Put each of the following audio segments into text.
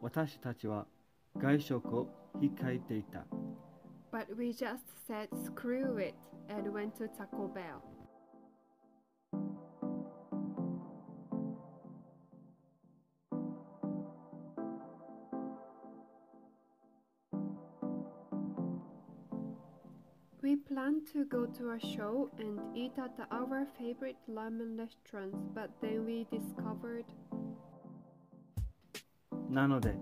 私たちは外食を控えていた。 But we just said screw it and went to Taco Bell. We planned to go to a show and eat at our favorite ramen restaurants, but then we discovered なので、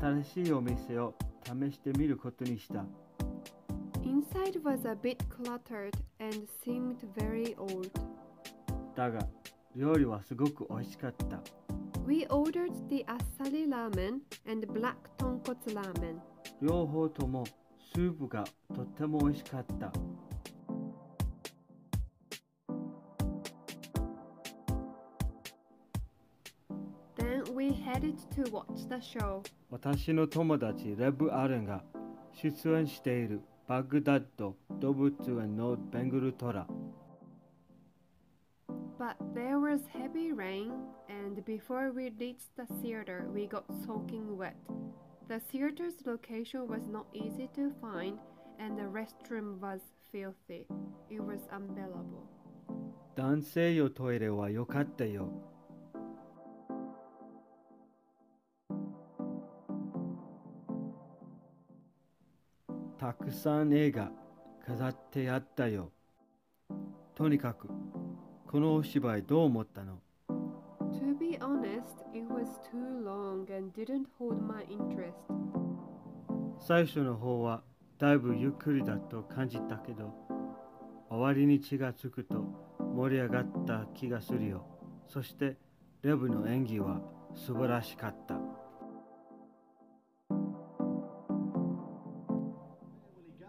新しいお店を試してみることにした。inside was a bit cluttered and seemed very old. だが、料理はすごく美味しかった。We ordered the asali ramen and black tonkotsu ramen. 両方ともスープがとっても美味しかった。we headed to watch the show. 私の友達レブ・アレンが出演しているバグダッド動物園のベングルトラ。 But there was heavy rain, and before we reached the theater, we got soaking wet. The theater's location was not easy to find, and the restroom was filthy. It was unbearable. 男性用トイレは良かったよ。 たくさん絵が飾ってあったよ。とにかく、このお芝居どう思ったの？To be honest, it was too long and didn't hold my interest. 最初の方はだいぶゆっくりだと感じたけど、終わりに気がつくと盛り上がった気がするよ。そして、レブの演技は素晴らしかった。